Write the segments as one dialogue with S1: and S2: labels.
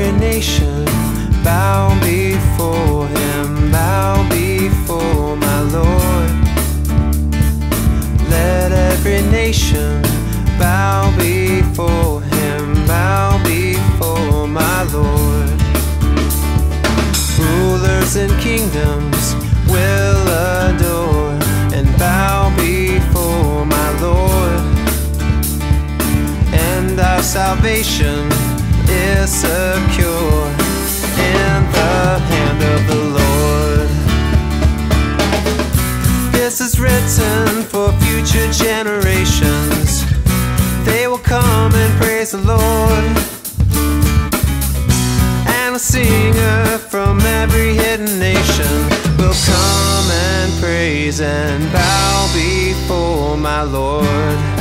S1: every nation bow before him, bow before my Lord. Let every nation bow before him, bow before my Lord. Rulers and kingdoms will adore and bow before my Lord. And our salvation is secure in the hand of the Lord. This is written for future generations. They will come and praise the Lord. And a singer from every hidden nation will come and praise and bow before my Lord.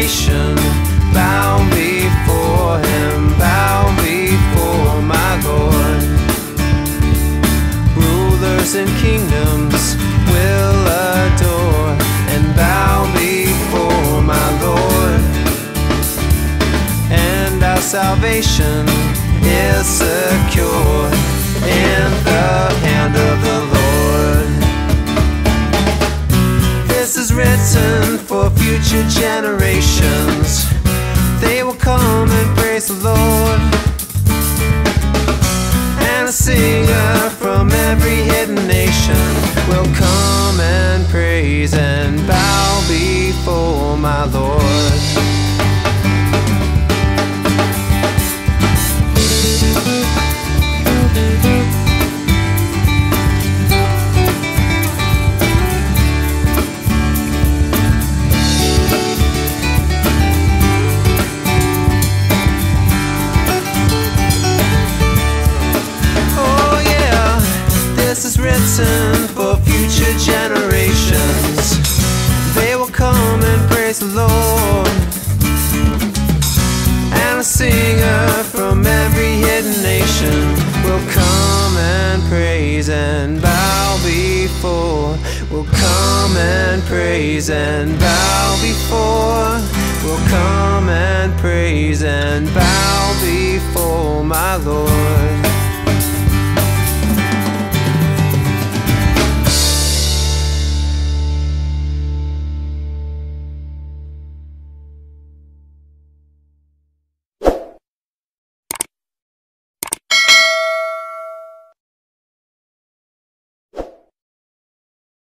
S1: Nation bow before him, bow before my Lord. Rulers and kingdoms will adore and bow before my Lord. And our salvation is secure This is written for future generations. They will come and praise the Lord. And a singer from every hidden nation will come written for future generations. They will come and praise the Lord. And a singer from every hidden nation will come and praise and bow before. Will come and praise and bow before. Will come and praise and bow before my Lord.